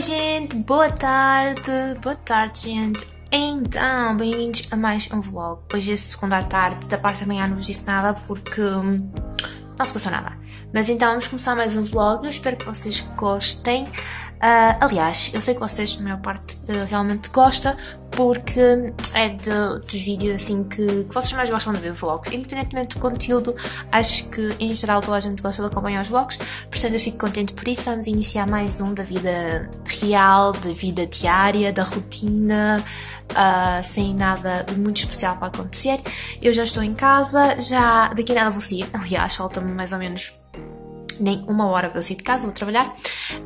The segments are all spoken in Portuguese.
Oi, gente, boa tarde, boa tarde, gente. Então, bem-vindos a mais um vlog. Hoje é segunda à tarde, da parte da manhã não vos disse nada porque hum, não se passou nada. Mas então vamos começar mais um vlog, eu espero que vocês gostem. Uh, aliás, eu sei que vocês, a maior parte, uh, realmente gosta, porque é de, dos vídeos assim que, que, vocês mais gostam de ver vlogs. Independentemente do conteúdo, acho que em geral toda a gente gosta de acompanhar os vlogs, portanto eu fico contente por isso. Vamos iniciar mais um da vida real, da vida diária, da rotina. Uh, sem nada de muito especial para acontecer. Eu já estou em casa, já daqui a nada vou sair. Aliás, falta-me mais ou menos nem uma hora para eu sair de casa, vou trabalhar.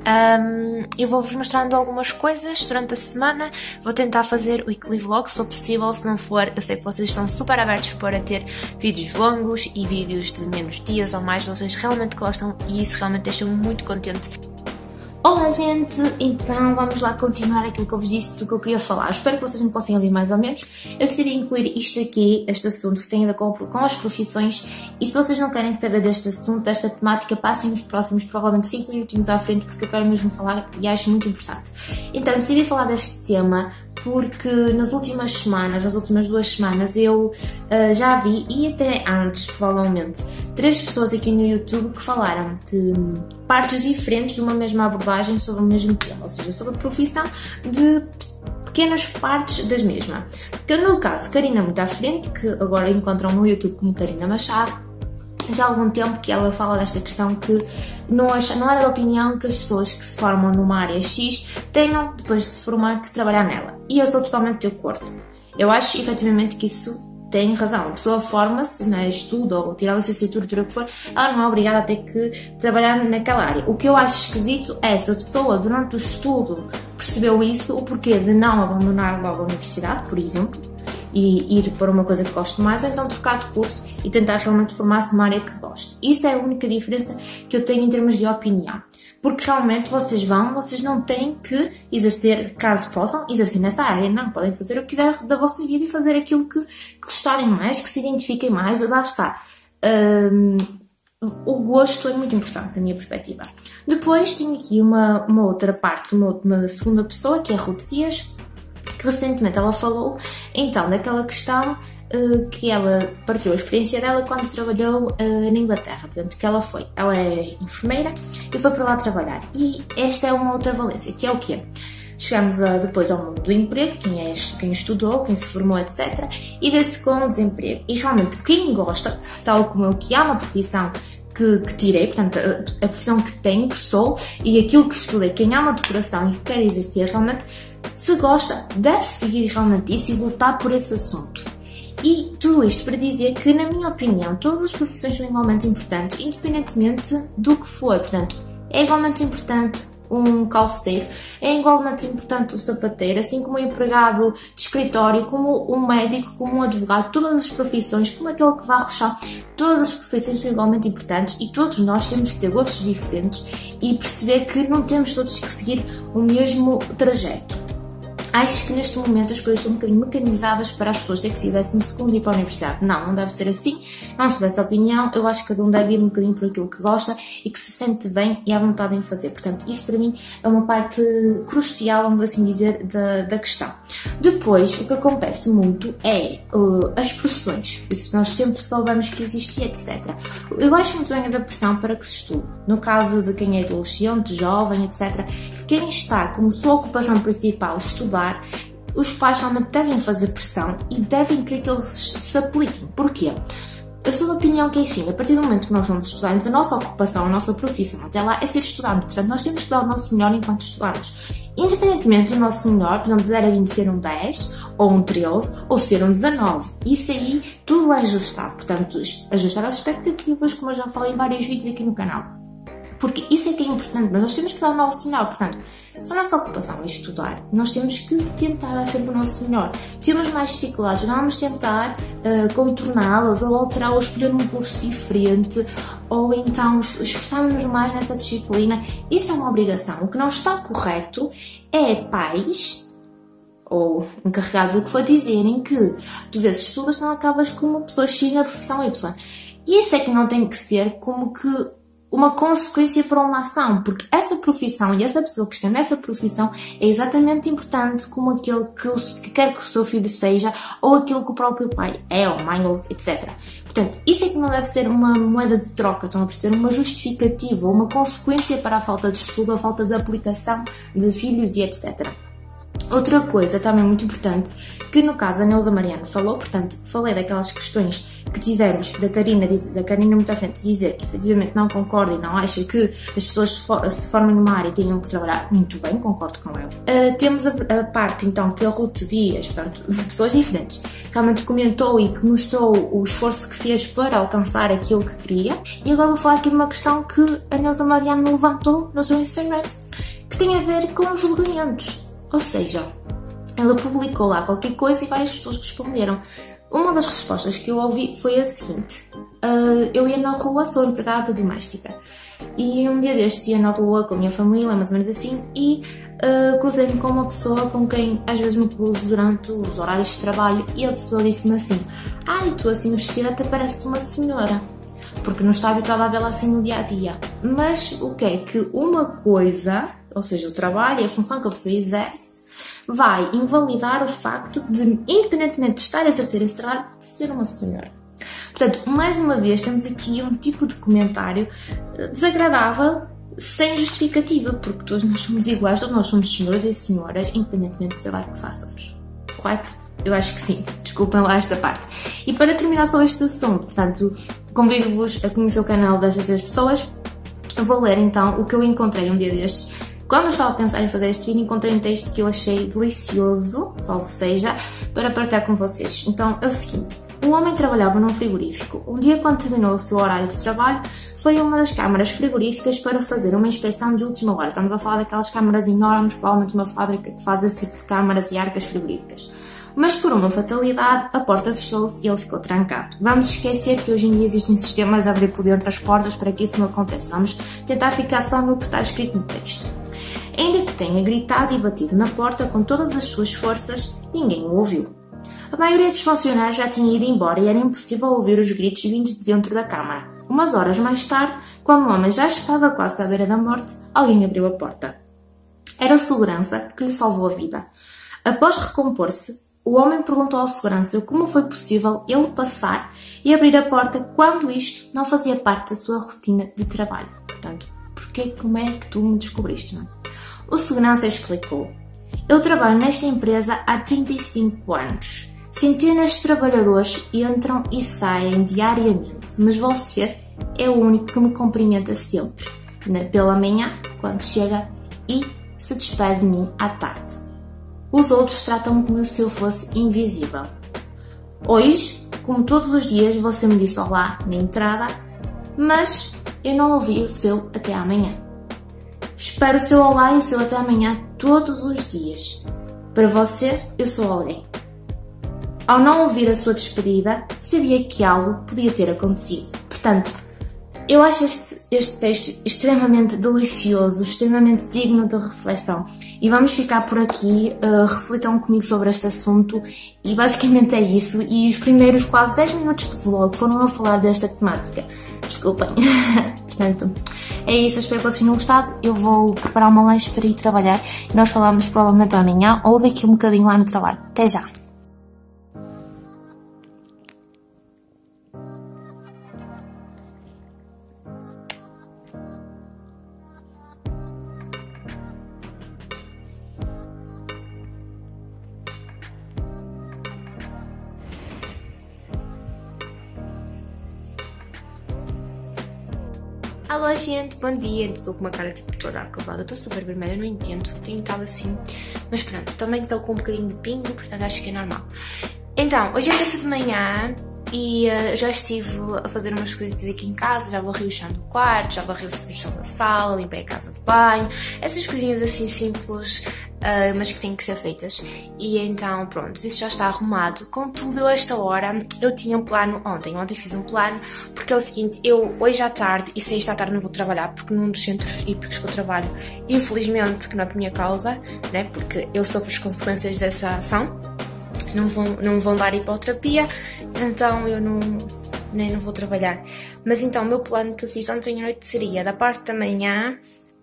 Um, eu vou-vos mostrando algumas coisas durante a semana. Vou tentar fazer o weekly vlog, se for possível. Se não for, eu sei que vocês estão super abertos para ter vídeos longos e vídeos de menos dias ou mais. Vocês realmente gostam e isso realmente deixa-me muito contente Olá gente, então vamos lá continuar aquilo que eu vos disse do que eu queria falar. Espero que vocês me possam ouvir mais ou menos. Eu decidi incluir isto aqui, este assunto que tem a ver com, com as profissões e se vocês não querem saber deste assunto, desta temática, passem nos próximos, provavelmente 5 minutinhos à frente porque eu quero mesmo falar e acho muito importante. Então decidi falar deste tema porque nas últimas semanas, nas últimas duas semanas, eu uh, já vi, e até antes, provavelmente, três pessoas aqui no YouTube que falaram de partes diferentes de uma mesma abordagem sobre o mesmo tema, ou seja, sobre a profissão de pequenas partes das mesmas. Porque no caso, Karina muito à frente, que agora encontram no YouTube como Karina Machado, já há algum tempo que ela fala desta questão que não, acha, não é da opinião que as pessoas que se formam numa área X tenham, depois de se formar, que trabalhar nela. E eu sou totalmente de acordo. Eu acho efetivamente que isso tem razão. A pessoa forma-se, né, estuda ou tira a licenciatura, o que for, ela não é obrigada a ter que trabalhar naquela área. O que eu acho esquisito é se a pessoa, durante o estudo, percebeu isso, o porquê de não abandonar logo a universidade, por exemplo, e ir para uma coisa que gosto mais, ou então trocar de curso e tentar realmente formar-se numa área que gosto. Isso é a única diferença que eu tenho em termos de opinião. Porque realmente vocês vão, vocês não têm que exercer, caso possam, exercer nessa área. Não, podem fazer o que quiser da vossa vida e fazer aquilo que, gostarem mais, que se identifiquem mais, lá está. Um, o gosto é muito importante, da minha perspectiva. Depois tenho aqui uma, uma outra parte, uma, uma segunda pessoa, que é a Ruth Dias, que recentemente ela falou então daquela questão uh, que ela partilhou a experiência dela quando trabalhou uh, na Inglaterra, portanto que ela foi, ela é enfermeira e foi para lá trabalhar e esta é uma outra valência, que é o quê? Chegamos a, depois ao mundo do emprego, quem, é, quem estudou, quem se formou, etc. E vê-se com o desemprego. E realmente, quem gosta, tal como eu, que há uma profissão que, que, tirei, portanto, a, a, profissão que tenho, que sou, e aquilo que estudei, quem ama decoração e que quer exercer, realmente se gosta, deve seguir realmente isso e lutar por esse assunto. E tudo isto para dizer que, na minha opinião, todas as profissões são igualmente importantes, independentemente do que for. Portanto, é igualmente importante um calceteiro, é igualmente importante o sapateiro, assim como o empregado de escritório, como o médico, como o advogado, todas as profissões, como aquele que vai arrochar, todas as profissões são igualmente importantes e todos nós temos que ter gostos diferentes e perceber que não temos todos que seguir o mesmo trajeto. Acho que neste momento as coisas estão um bocadinho mecanizadas para as pessoas terem que sair décimo segundo ir para a universidade. Não, não deve ser assim. Não sou dessa opinião. Eu acho que cada um deve ir um bocadinho por aquilo que gosta e que se sente bem e à vontade em fazer. Portanto, isso para mim é uma parte crucial, vamos assim dizer, da, da questão. Depois, o que acontece muito é uh, as pressões. Isso nós sempre soubemos que existia, etc. Eu acho muito bem a pressão para que se estude. No caso de quem é adolescente, jovem, etc quem está como sua ocupação principal estudar, os pais realmente devem fazer pressão e devem querer que eles se apliquem. Porquê? Eu sou da opinião que é assim, a partir do momento que nós somos estudantes, a nossa ocupação, a nossa profissão até lá é ser estudante. Portanto, nós temos que dar o nosso melhor enquanto estudantes. Independentemente do nosso melhor, por exemplo, de 0 a 20 ser um 10, ou um 13, ou ser um 19. Isso aí tudo é ajustado. Portanto, ajustar as expectativas, como eu já falei em vários vídeos aqui no canal. Porque isso é que é importante, mas nós temos que dar o nosso melhor. Portanto, se a nossa ocupação é estudar, nós temos que tentar dar sempre o nosso melhor. Temos mais dificuldades, vamos tentar uh, contorná-las ou alterar ou escolher um curso diferente ou então esforçarmos-nos mais nessa disciplina. Isso é uma obrigação. O que não está correto é pais ou encarregados do que for dizerem que tu vês estudas não acabas como pessoa X na profissão Y. E isso é que não tem que ser como que uma consequência para uma ação, porque essa profissão e essa pessoa que está nessa profissão é exatamente importante como aquele que, o, que quer que o seu filho seja ou aquilo que o próprio pai é ou mãe ou etc. Portanto, isso é que não deve ser uma moeda de troca, estão a perceber? Uma justificativa, uma consequência para a falta de estudo, a falta de aplicação de filhos e etc. Outra coisa também muito importante, que no caso a Neuza Mariano falou, portanto, falei daquelas questões que tivemos da Karina, da Karina muito à frente dizer que efetivamente não concorda e não acha que as pessoas se formem numa área e tenham que trabalhar muito bem, concordo com ela. Uh, temos a, a, parte então que a Ruth Dias, portanto, pessoas diferentes, realmente comentou e que mostrou o esforço que fez para alcançar aquilo que queria. E agora vou falar aqui de uma questão que a Neuza Mariano levantou no seu Instagram, que tem a ver com os julgamentos. Ou seja, ela publicou lá qualquer coisa e várias pessoas responderam. Uma das respostas que eu ouvi foi a seguinte: uh, Eu ia na rua, sou empregada doméstica, e um dia destes ia na rua com a minha família, mais ou menos assim, e uh, cruzei-me com uma pessoa com quem às vezes me cruzo durante os horários de trabalho, e a pessoa disse-me assim: Ai, tu assim vestida até parece uma senhora porque não está habituada a vê-la assim no dia a dia. Mas o que é que uma coisa ou seja, o trabalho e a função que a pessoa exerce, vai invalidar o facto de, independentemente de estar a exercer esse trabalho, de ser uma senhora. Portanto, mais uma vez, temos aqui um tipo de comentário eh, desagradável, sem justificativa, porque todos nós somos iguais, todos nós somos senhores e senhoras, independentemente do trabalho que façamos. Correto? Eu acho que sim. Desculpem lá esta parte. E para terminar só este assunto, portanto, convido-vos a conhecer o canal destas três pessoas. Vou ler então o que eu encontrei um dia destes quando eu estava a pensar em fazer este vídeo, encontrei um texto que eu achei delicioso, salvo seja, para partilhar com vocês. Então é o seguinte: um homem trabalhava num frigorífico. Um dia, quando terminou o seu horário de trabalho, foi a uma das câmaras frigoríficas para fazer uma inspeção de última hora. Estamos a falar daquelas câmaras enormes, provavelmente uma fábrica que faz esse tipo de câmaras e arcas frigoríficas. Mas por uma fatalidade, a porta fechou-se e ele ficou trancado. Vamos esquecer que hoje em dia existem sistemas de abrir por dentro as portas para que isso não aconteça. Vamos tentar ficar só no que está escrito no texto. Ainda que tenha gritado e batido na porta com todas as suas forças, ninguém o ouviu. A maioria dos funcionários já tinha ido embora e era impossível ouvir os gritos vindos de dentro da câmara. Umas horas mais tarde, quando o homem já estava quase à beira da morte, alguém abriu a porta. Era o segurança que lhe salvou a vida. Após recompor-se, o homem perguntou ao segurança como foi possível ele passar e abrir a porta quando isto não fazia parte da sua rotina de trabalho. Portanto, porquê, como é que tu me descobriste, não é? O segurança explicou: Eu trabalho nesta empresa há 35 anos. Centenas de trabalhadores entram e saem diariamente, mas você é o único que me cumprimenta sempre, pela manhã, quando chega, e se despede de mim à tarde. Os outros tratam-me como se eu fosse invisível. Hoje, como todos os dias, você me disse olá na entrada, mas eu não ouvi o seu até amanhã. Espero o seu olá e o seu até amanhã todos os dias. Para você, eu sou alguém. Ao não ouvir a sua despedida, sabia que algo podia ter acontecido. Portanto, eu acho este, este texto extremamente delicioso, extremamente digno de reflexão. E vamos ficar por aqui, uh, reflitam comigo sobre este assunto. E basicamente é isso. E os primeiros quase 10 minutos de vlog foram a falar desta temática. Desculpem. Portanto, é isso, espero que vocês tenham gostado. Eu vou preparar uma lanche para ir trabalhar nós falamos provavelmente amanhã ou daqui um bocadinho lá no trabalho. Até já! Bom dia. Estou com uma cara tipo toda acabada, estou super vermelha, não entendo, tenho estado assim. Mas pronto, também estou com um bocadinho de pingo, portanto acho que é normal. Então, hoje é terça de manhã e uh, já estive a fazer umas coisas aqui em casa, já varri o chão do quarto, já varri o chão da sala, limpei a casa de banho, essas coisinhas assim simples uh, mas que têm que ser feitas. E então, pronto, isso já está arrumado. Contudo, esta hora, eu tinha um plano ontem. Ontem fiz um plano, porque é o seguinte: eu hoje à tarde e sexta à tarde não vou trabalhar, porque num dos centros hípicos que eu trabalho, infelizmente, que não é por minha causa, né, porque eu sofro as consequências dessa ação, não vão, não vão dar hipoterapia, então eu não nem não vou trabalhar. Mas então, o meu plano que eu fiz ontem à noite seria da parte da manhã,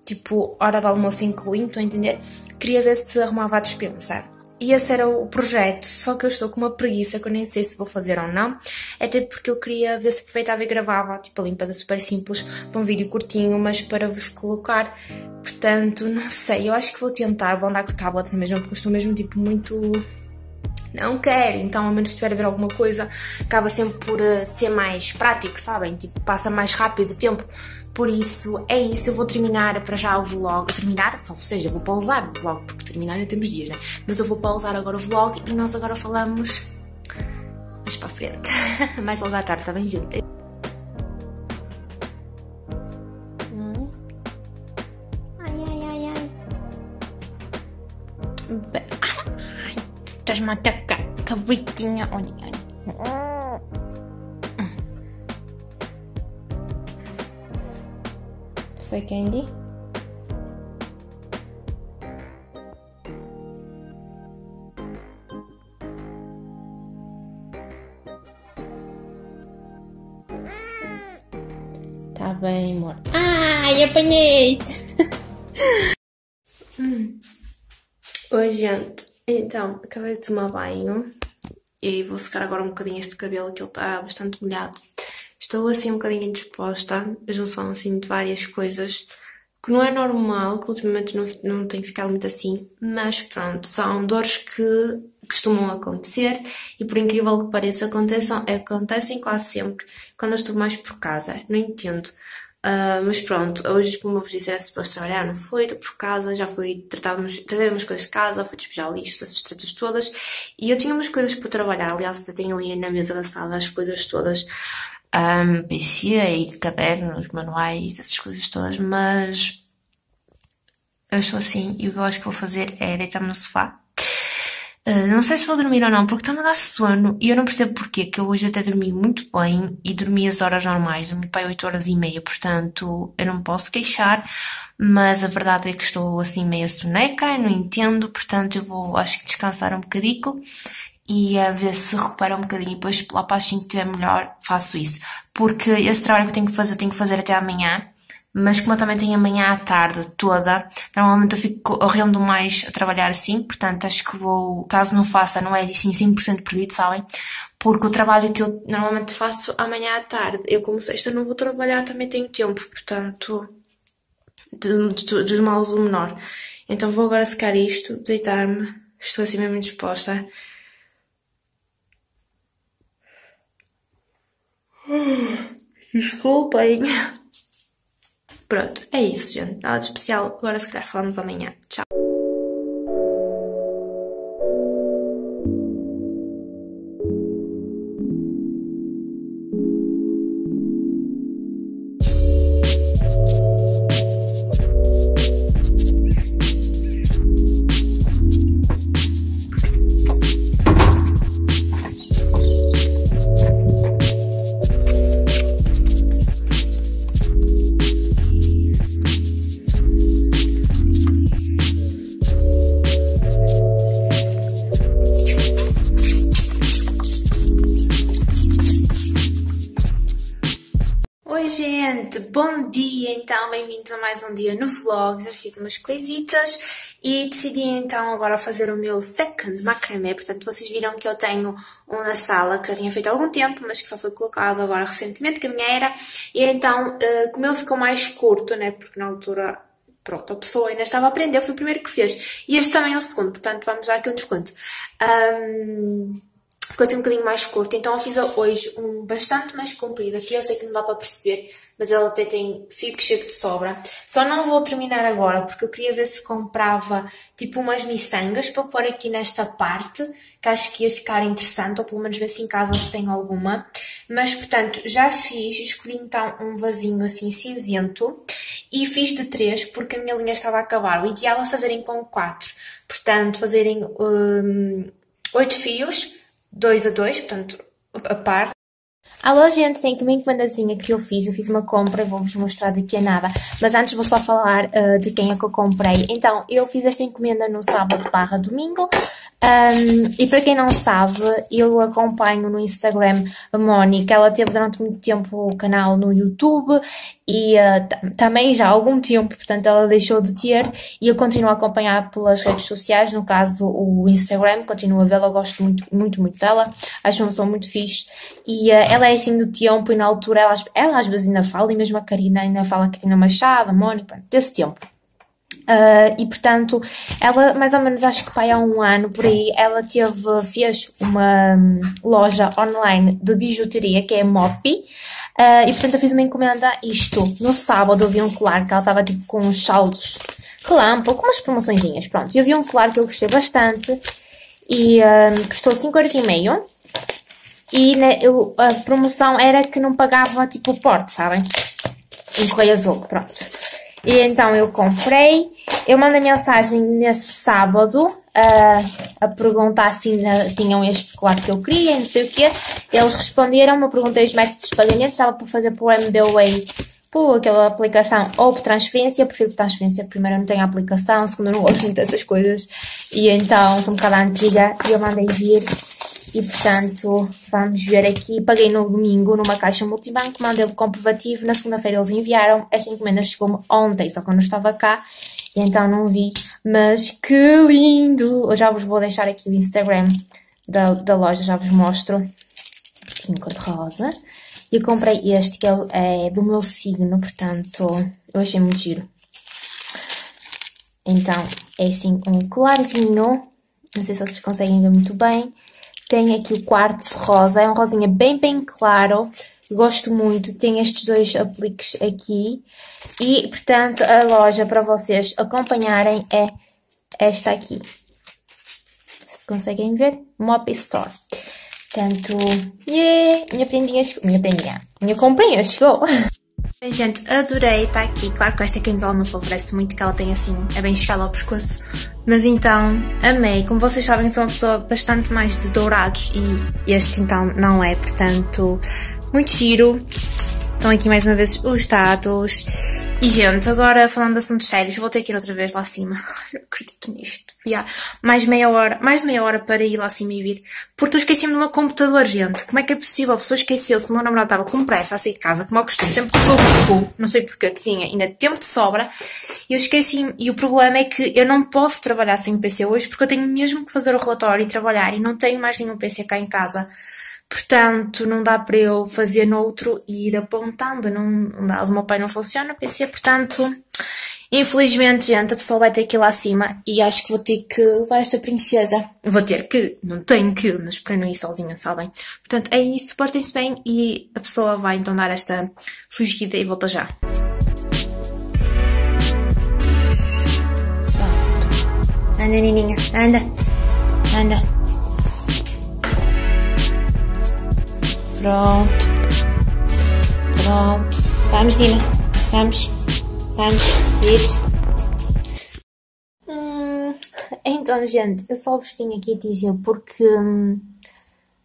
tipo, hora do almoço incluindo, estão a entender? Queria ver se arrumava a dispensa. E esse era o projeto, só que eu estou com uma preguiça que eu nem sei se vou fazer ou não. Até porque eu queria ver se aproveitava e gravava, tipo, a limpeza super simples, para um vídeo curtinho, mas para vos colocar. Portanto, não sei, eu acho que vou tentar, vou andar com o tablet mesmo, porque eu estou mesmo, tipo, muito não quero, então ao menos se estiver a ver alguma coisa, acaba sempre por uh, ser mais prático, sabem? Tipo, passa mais rápido o tempo. Por isso, é isso, eu vou terminar para já o vlog, terminar, só, ou seja, vou pausar o vlog, porque terminar ainda temos dias, né? Mas eu vou pausar agora o vlog e nós agora falamos mais para a frente, mais logo à tarde, tá bem, gente? Hum. Ai, ai, ai, ai. Estás-me a atacar, cabritinha. Olha, olha. Foi Candy? Tá bem, amor. Ai, apanhei-te! hum. Oi, gente. Então, acabei de tomar banho e vou secar agora um bocadinho este cabelo que ele está bastante molhado. Estou assim um bocadinho indisposta, junção assim de várias coisas que não é normal, que ultimamente não, não tenho ficado muito assim, mas pronto, são dores que costumam acontecer e por incrível que pareça acontecem, acontecem quase sempre quando eu estou mais por casa. Não entendo. Uh, mas pronto, hoje, como eu vos disse, era suposto trabalhar, não foi, estou por casa, já fui tratar umas, coisas de casa, fui despejar lixo, essas tretas todas, e eu tinha umas coisas para trabalhar, aliás, até tenho ali na mesa da sala as coisas todas, um, PC e cadernos, manuais, essas coisas todas, mas eu estou assim e o que eu acho que vou fazer é deitar-me no sofá. Uh, não sei se vou dormir ou não, porque está-me a dar sono e eu não percebo porquê, que eu hoje até dormi muito bem e dormi as horas normais, dormi para 8 horas e meia, portanto eu não posso queixar, mas a verdade é que estou assim meio soneca, não entendo, portanto eu vou acho que descansar um bocadinho e a ver se recupera um bocadinho e depois lá para as 5 estiver melhor faço isso. Porque esse trabalho que eu tenho que fazer, eu tenho que fazer até amanhã, mas como eu também tenho amanhã à tarde toda, normalmente eu fico, eu mais a trabalhar assim, portanto acho que vou, caso não faça, não é assim 100% perdido, sabem? Porque o trabalho que eu normalmente faço amanhã à tarde, eu como sexta não vou trabalhar, também tenho tempo, portanto, dos males o menor. Então vou agora secar isto, deitar-me, estou assim mesmo disposta. Desculpem. Pronto, é isso, gente. Nada de especial. Agora, se calhar, falamos amanhã. Tchau. Mais um dia no vlog, já fiz umas coisitas e decidi então agora fazer o meu second macramé, portanto vocês viram que eu tenho um na sala que já tinha feito há algum tempo, mas que só foi colocado agora recentemente, que a minha era, e então eh, como ele ficou mais curto, né, porque na altura pronto, a pessoa ainda estava a aprender, foi o primeiro que fez. E este também é o segundo, portanto vamos dar aqui um desconto. Um, ficou assim um bocadinho mais curto, então eu fiz hoje um bastante mais comprido. Aqui eu sei que não dá para perceber, mas ele até tem que chega de sobra. Só não vou terminar agora, porque eu queria ver se comprava tipo umas miçangas para pôr aqui nesta parte, que acho que ia ficar interessante, ou pelo menos ver se em casa se tem alguma. Mas, portanto, já fiz, escolhi então um vasinho assim cinzento e fiz de três porque a minha linha estava a acabar. O ideal é fazerem com quatro. Portanto, fazerem um, oito fios, dois a dois, portanto, a par. Alô, gente, tem aqui uma encomendazinha que eu fiz. Eu fiz uma compra e vou-vos mostrar daqui a nada. Mas antes vou só falar uh, de quem é que eu comprei. Então, eu fiz esta encomenda no sábado barra domingo. Um, e para quem não sabe, eu acompanho no Instagram a Mónica. Ela teve durante muito tempo o canal no YouTube e uh, também já há algum tempo, portanto, ela deixou de ter. E eu continuo a acompanhar pelas redes sociais, no caso o Instagram. Continuo a vê-la, gosto muito, muito, muito dela. Acho uma pessoa muito fixe. E uh, ela é assim do tempo, e na altura ela, ela às vezes ainda fala, e mesmo a Karina ainda fala a Karina Machado, a Mónica, desse tempo. Uh, e portanto, ela, mais ou menos, acho que pai, há um ano por aí, ela teve, fez uma um, loja online de bijuteria que é Moppy. Uh, e portanto, eu fiz uma encomenda isto. No sábado eu vi um colar que ela estava tipo com uns saldos relâmpago, com umas promoçõezinhas. Pronto, eu vi um colar que eu gostei bastante e um, custou 5,5€. E né, eu, a promoção era que não pagava tipo o porte, sabem? Um correio azul, pronto. E então eu comprei, eu mandei mensagem nesse sábado uh, a perguntar se ainda tinham este colar que eu queria, não sei o quê. Eles responderam, me perguntei os métodos de pagamento, estava para fazer por MBWay, por aquela aplicação, ou por transferência, prefiro por transferência, primeiro eu não tenho a aplicação, segundo eu não gosto muito dessas coisas, e então sou um bocado antiga, e eu mandei vir e portanto, vamos ver aqui. Paguei no domingo numa caixa multibanco, mandei o comprovativo. Na segunda-feira eles enviaram. Esta encomenda chegou-me ontem, só que eu não estava cá. E então não vi. Mas que lindo! Eu já vos vou deixar aqui o Instagram da, da loja, já vos mostro. Em cor de rosa. E eu comprei este, que é, é do meu signo, portanto, eu achei muito giro. Então, é assim um colarzinho. Não sei se vocês conseguem ver muito bem. Tem aqui o quartzo rosa, é um rosinha bem, bem claro. Gosto muito, tem estes dois apliques aqui. E, portanto, a loja para vocês acompanharem é esta aqui. Vocês conseguem ver? Mop Store. Portanto, yeah, minha prendinha chegou. Minha prendinha. Minha comprinha chegou. Bem, gente, adorei estar aqui. Claro que esta camisola não favorece muito, que ela tem assim, é bem chegada ao pescoço. Mas então, amei. Como vocês sabem, sou uma pessoa bastante mais de dourados e este então não é, portanto, muito giro. Estão aqui mais uma vez os dados. E, gente, agora falando de assuntos sérios, vou ter que ir outra vez lá acima. Eu acredito nisto. Yeah. Mais meia hora, mais meia hora para ir lá acima e vir. Porque eu esqueci-me do meu computador, gente. Como é que é possível? A pessoa esqueceu-se. O meu namorado estava com pressa a sair de casa, como eu costumo. Sempre sou não sei porque, que tinha ainda tempo de sobra. E eu esqueci-me. E o problema é que eu não posso trabalhar sem o PC hoje, porque eu tenho mesmo que fazer o relatório e trabalhar. E não tenho mais nenhum PC cá em casa. Portanto, não dá para eu fazer noutro e ir apontando. Não, não dá. O meu pai não funciona, PC, portanto, infelizmente, gente, a pessoa vai ter que ir lá acima e acho que vou ter que levar esta princesa. Vou ter que, não tenho que, mas para não ir sozinha, sabem? Portanto, é isso, portem-se bem e a pessoa vai então dar esta fugida e volta já. Anda, Nininha, anda, anda. Pronto. Pronto. Vamos, Nina. Vamos. Vamos. Isso. Hum, então, gente, eu só vos vim aqui dizer porque hum,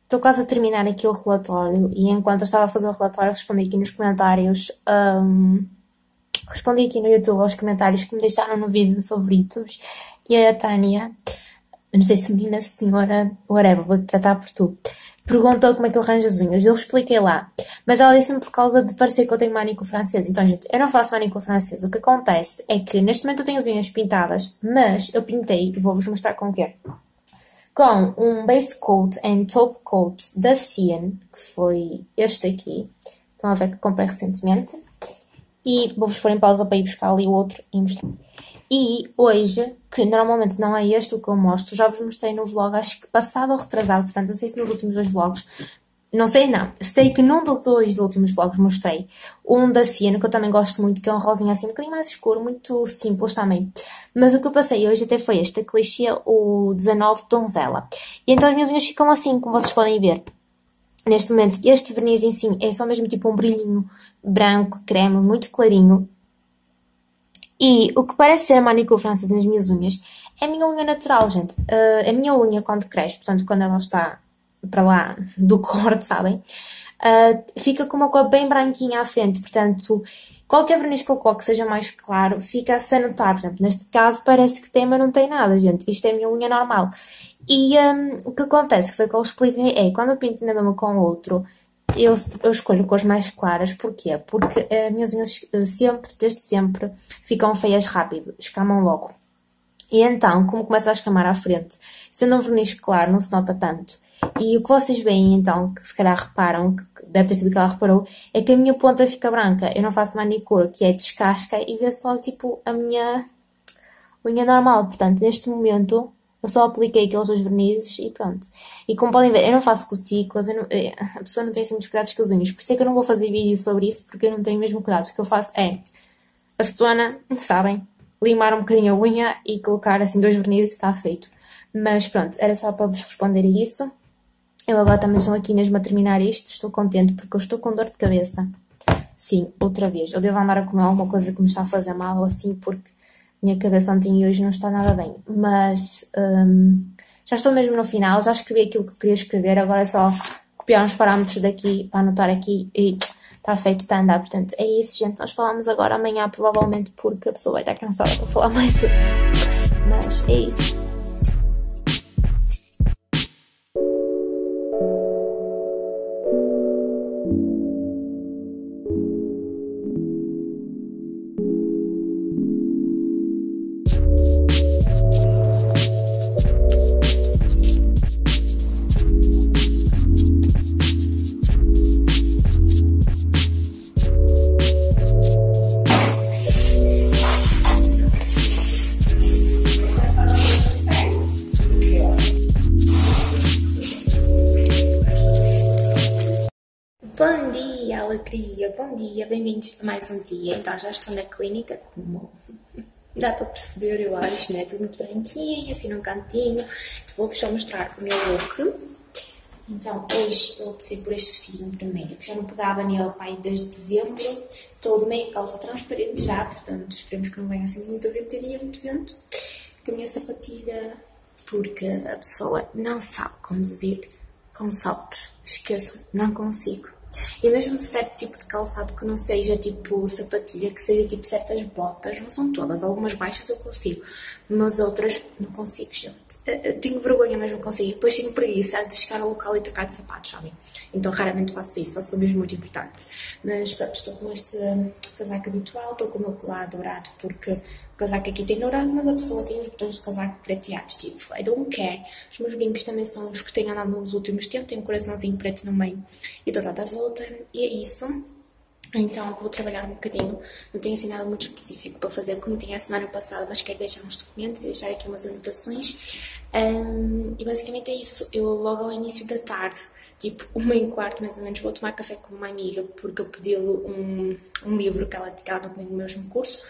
estou quase a terminar aqui o relatório e enquanto eu estava a fazer o relatório respondi aqui nos comentários hum, respondi aqui no YouTube aos comentários que me deixaram no vídeo de favoritos e a Tânia não sei se menina, senhora, whatever, vou-te tratar por tu perguntou como é que eu arranjo as unhas. Eu expliquei lá. Mas ela disse-me por causa de parecer que eu tenho manicure francesa. Então, gente, eu não faço manicure francesa. O que acontece é que neste momento eu tenho as unhas pintadas, mas eu pintei, vou-vos mostrar com o quê? Com um base coat and top coat da Cian, que foi este aqui. Estão a ver que comprei recentemente. E vou-vos pôr em pausa para ir buscar ali o outro e mostrar. E hoje, que normalmente não é este o que eu mostro, já vos mostrei no vlog, acho que passado ou retrasado, portanto, não sei se nos últimos dois vlogs, não sei não, sei que num dos dois últimos vlogs mostrei um da Siena, que eu também gosto muito, que é um rosinha assim, um bocadinho mais escuro, muito simples também. Mas o que eu passei hoje até foi este, clichê, o 19 Donzela. E então as minhas unhas ficam assim, como vocês podem ver. Neste momento, este verniz em si é só mesmo tipo um brilhinho branco, creme, muito clarinho. E o que parece ser a francesa nas minhas unhas é a minha unha natural, gente. Uh, a minha unha quando cresce, portanto, quando ela está para lá do corte, sabem? uh, fica com uma cor bem branquinha à frente, portanto, qualquer verniz que eu coloque seja mais claro, fica a notar, portanto, neste caso parece que tem, mas não tem nada, gente, isto é a minha unha normal. E um, o que acontece, que foi o que eu expliquei, é, quando eu pinto na mesma com o outro, eu, eu escolho cores mais claras, porquê? Porque as uh, minhas unhas uh, sempre, desde sempre, ficam feias rápido, escamam logo. E então, como começa a escamar à frente, sendo um verniz claro, não se nota tanto. E o que vocês veem, então, que se calhar reparam, que deve ter sido que ela reparou, é que a minha ponta fica branca. Eu não faço manicure, que é descasca, e vê-se logo, tipo, a minha unha normal. Portanto, neste momento, eu só apliquei aqueles dois vernizes e pronto. E como podem ver, eu não faço cutículas, não, eh, a pessoa não tem assim muitos cuidados com as unhas. Por isso é que eu não vou fazer vídeo sobre isso, porque eu não tenho mesmo cuidado. O que eu faço é, acetona, sabem, limar um bocadinho a unha e colocar assim dois vernizes, está feito. Mas pronto, era só para vos responder a isso. Eu agora também estou aqui mesmo a terminar isto, estou contente porque eu estou com dor de cabeça. Sim, outra vez. Eu devo andar a comer alguma coisa que me está a fazer mal ou assim, porque minha cabeça ontem e hoje não está nada bem. Mas hum, já estou mesmo no final, já escrevi aquilo que queria escrever, agora é só copiar uns parâmetros daqui para anotar aqui e está feito, está a andar. Portanto, é isso, gente. Nós falamos agora amanhã, provavelmente, porque a pessoa vai estar cansada para falar mais. Mas é isso. Mais um dia. Então já estou na clínica, como dá para perceber, eu acho, né? Tudo muito branquinho, assim num cantinho. Vou-vos só mostrar o meu look. Então hoje eu optei por este vestido primeiro, que já não pegava nele pai desde dezembro. Todo meio calça transparente já, portanto esperemos que não venha assim muito ventania, muito vento. Com a minha sapatilha, porque a pessoa não sabe conduzir com saltos. Esqueçam, não consigo. E mesmo certo tipo de calçado que não seja tipo sapatilha, que seja tipo certas botas, não são todas, algumas baixas eu consigo, mas outras não consigo, gente. Eu tenho vergonha, mas não consigo. E depois tenho preguiça de chegar ao local e trocar de sapatos, sabem? Então raramente faço isso, só sou mesmo muito importante. Mas pronto, estou com este casaco habitual, estou com o meu colar dourado porque casaco aqui tem dourado, mas a pessoa tem os botões de casaco prateados, tipo, I don't care. Os meus brincos também são os que tenho andado nos últimos tempos, tem um coraçãozinho preto no meio e dourado à volta, e é isso. Então vou trabalhar um bocadinho, não tenho assim nada muito específico para fazer, como tinha a semana passada, mas quero deixar uns documentos e deixar aqui umas anotações. Um, e basicamente é isso, eu logo ao início da tarde, tipo uma e quarto mais ou menos, vou tomar café com uma amiga porque eu pedi-lhe um, um livro que ela, comigo no mesmo curso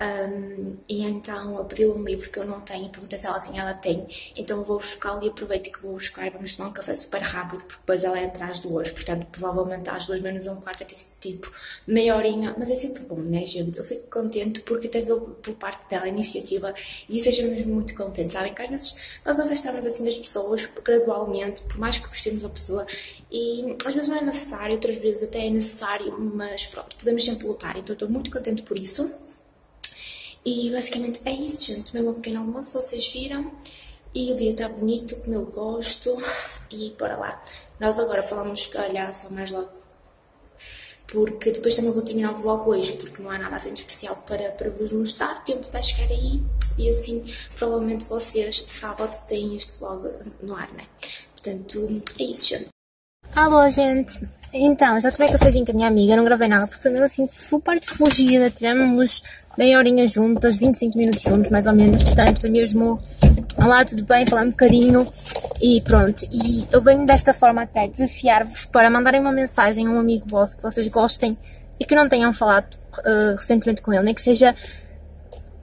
um, e então eu pedi um livro que eu não tenho, perguntei se ela tem, ela tem, então vou buscá-lo e aproveito que vou buscar, vamos tomar um café super rápido, porque depois ela é atrás duas, portanto provavelmente às duas menos um quarto é tipo meia horinha, mas é sempre bom, né gente? Eu fico contente porque teve por parte dela a iniciativa e isso deixa-me mesmo muito contente, sabem? Que às vezes nós afastamos assim das pessoas gradualmente, por mais que gostemos da pessoa e às vezes não é necessário, outras vezes até é necessário, mas pronto, podemos sempre lutar, então estou muito contente por isso. E basicamente é isso, gente. O meu pequeno almoço, vocês viram. E o dia está bonito, como eu gosto. E bora lá. Nós agora falamos, olhar só mais logo. Porque depois também vou terminar o vlog hoje, porque não há nada assim de especial para, para vos mostrar. O tempo está a chegar aí. E assim, provavelmente vocês, sábado, têm este vlog no ar, né? Portanto, é isso, gente. Alô, gente. Então, já tomei cafezinho com a minha amiga, não gravei nada, porque foi mesmo assim super fugida. Tivemos meia horinha juntas, 25 minutos juntos, mais ou menos. Portanto, foi mesmo. Olá, tudo bem? Falar um bocadinho e pronto. E eu venho desta forma até desafiar-vos para mandarem uma mensagem a um amigo vosso que vocês gostem e que não tenham falado uh, recentemente com ele, nem que seja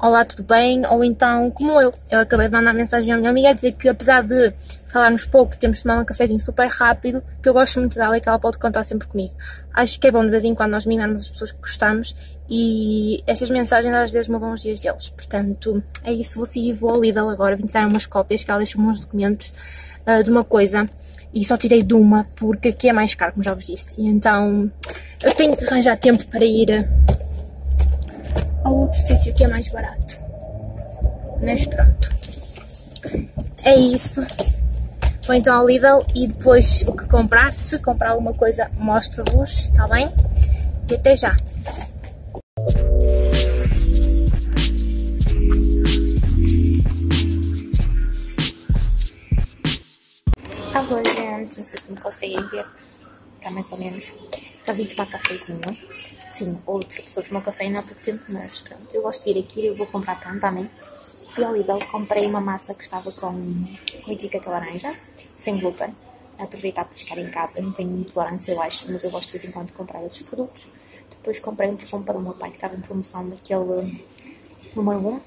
Olá, tudo bem? Ou então, como eu, eu acabei de mandar mensagem à minha amiga a dizer que apesar de falarmos pouco, temos tomar um cafezinho super rápido, que eu gosto muito dela e que ela pode contar sempre comigo. Acho que é bom de vez em quando nós mimamos as pessoas que gostamos e estas mensagens às vezes mudam os dias deles. Portanto, é isso. Vou seguir, vou ao Lidl agora, vim tirar umas cópias que ela deixou uns documentos uh, de uma coisa e só tirei de uma porque aqui é mais caro, como já vos disse. E então eu tenho que arranjar tempo para ir ao outro sítio que é mais barato. Mas pronto. É isso. Vou então ao Lidl e depois o que comprar, se comprar alguma coisa, mostro-vos, está bem? E até já! Alô, gente, não sei se me conseguem ver, está mais ou menos. Está vindo tomar cafezinho. Sim, outra pessoa tomou café ainda há pouco tempo, mas pronto, eu gosto de ir aqui, eu vou comprar pão também. Fui ao Lidl, comprei uma massa que estava com, com etiqueta laranja, sem glúten. Aproveitar para ficar em casa, não tenho muito laranja, eu acho, mas eu gosto de vez em quando de comprar esses produtos. Depois comprei um perfume para o meu pai que estava em promoção daquele número 1.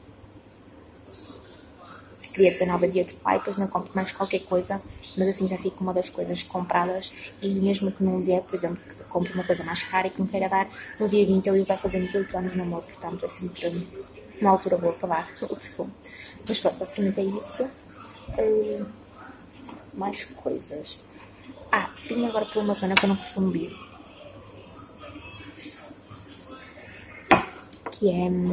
Queria 19 dia de pai, depois não compro mais qualquer coisa, mas assim já fico uma das coisas compradas e mesmo que num dia, por exemplo, compre uma coisa mais cara e que me queira dar, no dia 20 ele vai fazer 18 anos de namoro, portanto é sempre uma altura boa para dar o perfume. Mas pronto, basicamente é isso. Uh, mais coisas. Ah, vim agora por uma zona que eu não costumo vir. Que é hum,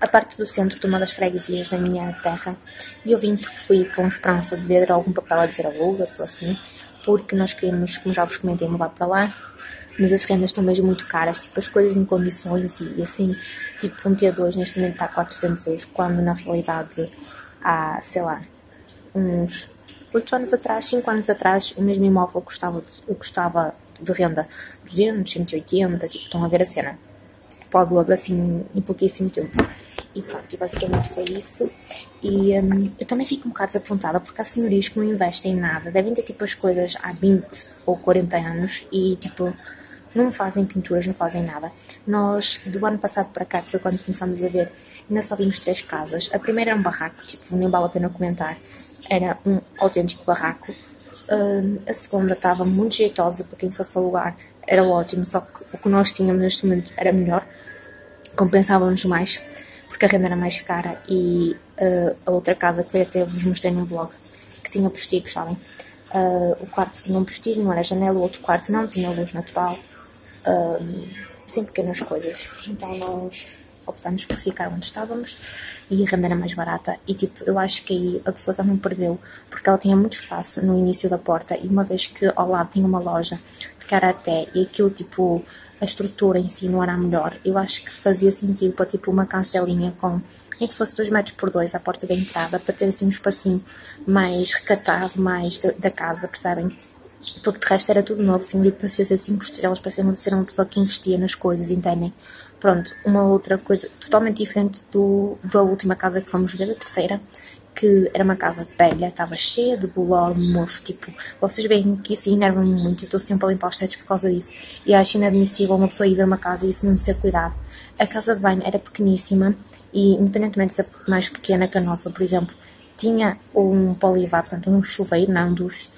a parte do centro de uma das freguesias da minha terra. E eu vim porque fui com esperança de ver algum papel a dizer aluga-se ou assim. Porque nós queríamos, como já vos comentei, mudar para lá mas as rendas estão mesmo muito caras, tipo as coisas em condições e, assim, tipo um T2 neste momento está a 400 euros, quando na realidade há, sei lá, uns 8 anos atrás, 5 anos atrás, o mesmo imóvel custava, custava de renda 200, 180, tipo, estão a ver a cena. Pode logo assim em pouquíssimo tempo. E pronto, e basicamente foi isso. E um, eu também fico um bocado desapontada porque há senhorias que não investem em nada. Devem ter tipo as coisas há 20 ou 40 anos e tipo não fazem pinturas, não fazem nada. Nós, do ano passado para cá, que foi quando começámos a ver, ainda só vimos três casas. A primeira era um barraco, tipo, nem vale a pena comentar, era um autêntico barraco. Uh, a segunda estava muito jeitosa para quem fosse alugar, era ótimo, só que o que nós tínhamos neste momento era melhor, compensávamos mais, porque a renda era mais cara. E uh, a outra casa que foi até vos mostrei no blog, que tinha postigos, sabem? Uh, o quarto tinha um postigo, não era janela, o outro quarto não, tinha luz natural um, sem pequenas coisas. Então nós optamos por ficar onde estávamos e a renda era mais barata. E tipo, eu acho que aí a pessoa também perdeu, porque ela tinha muito espaço no início da porta e uma vez que ao lado tinha uma loja de karaté e aquilo tipo. A estrutura em si não era melhor. Eu acho que fazia sentido para tipo uma cancelinha com nem que fosse 2 metros por 2 à porta da entrada para ter assim um espacinho mais recatado, mais da casa, percebem? Porque de resto era tudo novo, assim, ali parecia ser 5 estrelas, parecia ser uma pessoa que investia nas coisas, entendem? Pronto, uma outra coisa totalmente diferente do, da última casa que fomos ver, a terceira, que era uma casa velha, estava cheia de bolor, mofo, tipo, vocês veem que isso enerva-me muito, eu estou sempre a limpar os tetos por causa disso, e acho inadmissível uma pessoa ir ver uma casa e isso não ser cuidado. A casa de banho era pequeníssima, e independentemente de ser mais pequena que a nossa, por exemplo, tinha um polivar, portanto um chuveiro, não dos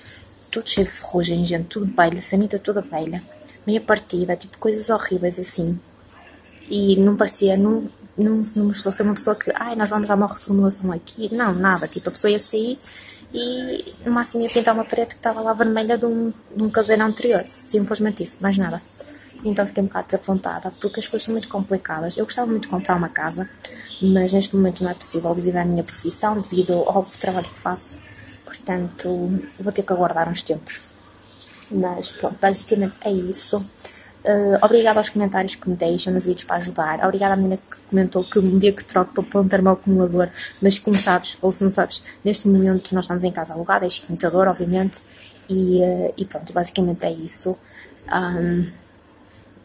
tudo cheio de ferrugem, gente, tudo beira, sanita toda beira, meia partida, tipo coisas horríveis assim. E não parecia, não, não, não mostrou ser uma pessoa que, ai, nós vamos dar uma reformulação aqui. Não, nada, tipo, a pessoa ia sair e no máximo ia pintar uma parede que estava lá vermelha de um, de um caseiro anterior, simplesmente isso, mais nada. Então fiquei um bocado desapontada porque as coisas são muito complicadas. Eu gostava muito de comprar uma casa, mas neste momento não é possível devido à minha profissão, devido ao trabalho que faço portanto vou ter que aguardar uns tempos. Mas pronto, basicamente é isso. Uh, obrigada aos comentários que me deixam nos vídeos para ajudar. Obrigada à menina que comentou que um dia que troco para pôr um termoacumulador, mas como sabes, ou se não sabes, neste momento nós estamos em casa alugada, é esquentador, obviamente, e, uh, e pronto, basicamente é isso. Um,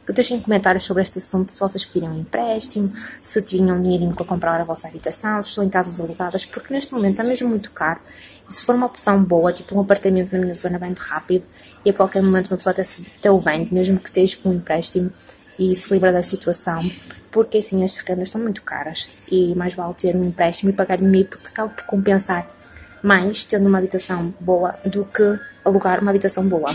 Deixem comentários sobre este assunto, se vocês pediram um empréstimo, se tinham dinheirinho para comprar a vossa habitação, se estão em casas alugadas, porque neste momento está mesmo muito caro. E se for uma opção boa, tipo um apartamento na minha zona, vende rápido e a qualquer momento uma pessoa até, até o vende, mesmo que esteja com um empréstimo e se livra da situação, porque assim as rendas estão muito caras e mais vale ter um empréstimo e pagar em porque acaba por compensar mais tendo uma habitação boa do que alugar uma habitação boa.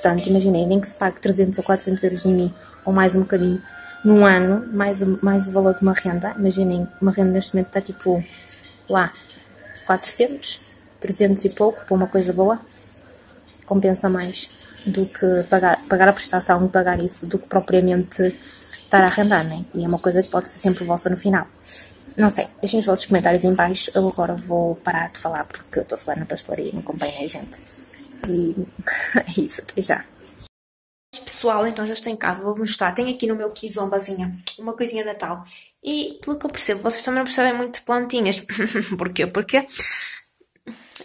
Portanto, imaginem, nem que se pague 300 ou 400 euros em mim, ou mais um bocadinho, num ano, mais, mais o valor de uma renda. Imaginem, uma renda neste momento está tipo lá, 400, 300 e pouco para uma coisa boa. Compensa mais do que pagar, pagar a prestação e pagar isso do que propriamente estar a arrendar, né? E é uma coisa que pode ser sempre vossa no final. Não sei, deixem os vossos comentários em baixo. Eu agora vou parar de falar porque eu estou a falar na pastelaria e não acompanho a gente. E é isso, até já. Pessoal, então já estou em casa, vou mostrar. Tenho aqui no meu quizombazinha uma coisinha de Natal. E pelo que eu percebo, vocês também não percebem muito de plantinhas. Porquê? Porque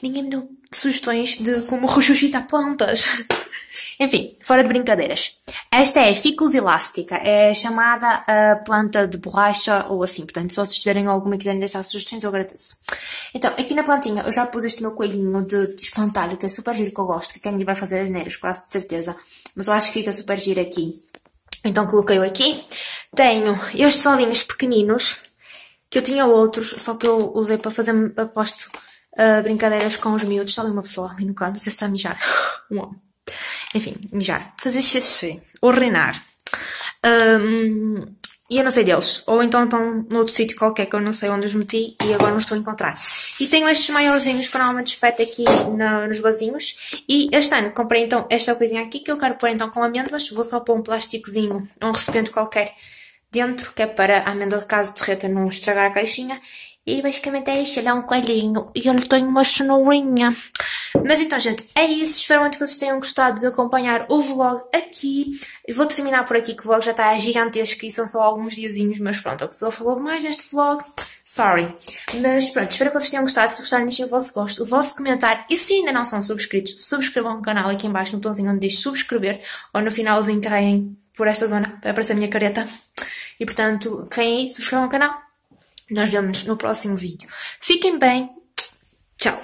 ninguém me deu sugestões de como ressuscitar plantas. Enfim, fora de brincadeiras. Esta é Ficus elástica, é chamada a planta de borracha ou assim. Portanto, se vocês tiverem alguma e quiserem deixar sugestões, eu agradeço. Então, aqui na plantinha eu já pus este meu coelhinho de espantalho, que é super giro que eu gosto, que quem vai fazer as neiras, quase de certeza. Mas eu acho que fica super giro aqui. Então coloquei-o aqui. Tenho estes ovinhos pequeninos, que eu tinha outros, só que eu usei para fazer, aposto, uh, brincadeiras com os miúdos. Está ali uma pessoa ali no canto, não sei se está a mijar. Um. Enfim, mijar. Fazer xixi. Urinar. Um, e eu não sei deles. Ou então estão noutro sítio qualquer que eu não sei onde os meti e agora não estou a encontrar. E tenho estes maiorzinhos que normalmente espeto aqui na, nos vasinhos. E este ano comprei então esta coisinha aqui que eu quero pôr então com amêndoas. Vou só pôr um plásticozinho, um recipiente qualquer dentro, que é para a amêndoa de casa derreta não estragar a caixinha. E basicamente é isto, ele é um coelhinho e ele tem uma cenourinha. Mas então, gente, é isso. Espero muito que vocês tenham gostado de acompanhar o vlog aqui. vou terminar por aqui, que o vlog já está gigantesco e são só alguns diazinhos, mas pronto, a pessoa falou demais neste vlog. Sorry. Mas pronto, espero que vocês tenham gostado. Se gostarem, deixem o vosso gosto, o vosso comentário. E se ainda não são subscritos, subscrevam o canal aqui embaixo no botãozinho onde diz subscrever. Ou no finalzinho carreguem por esta zona para aparecer a minha careta. E portanto, carreguem aí, subscrevam o canal. Nós vemos no próximo vídeo. Fiquem bem. Tchau.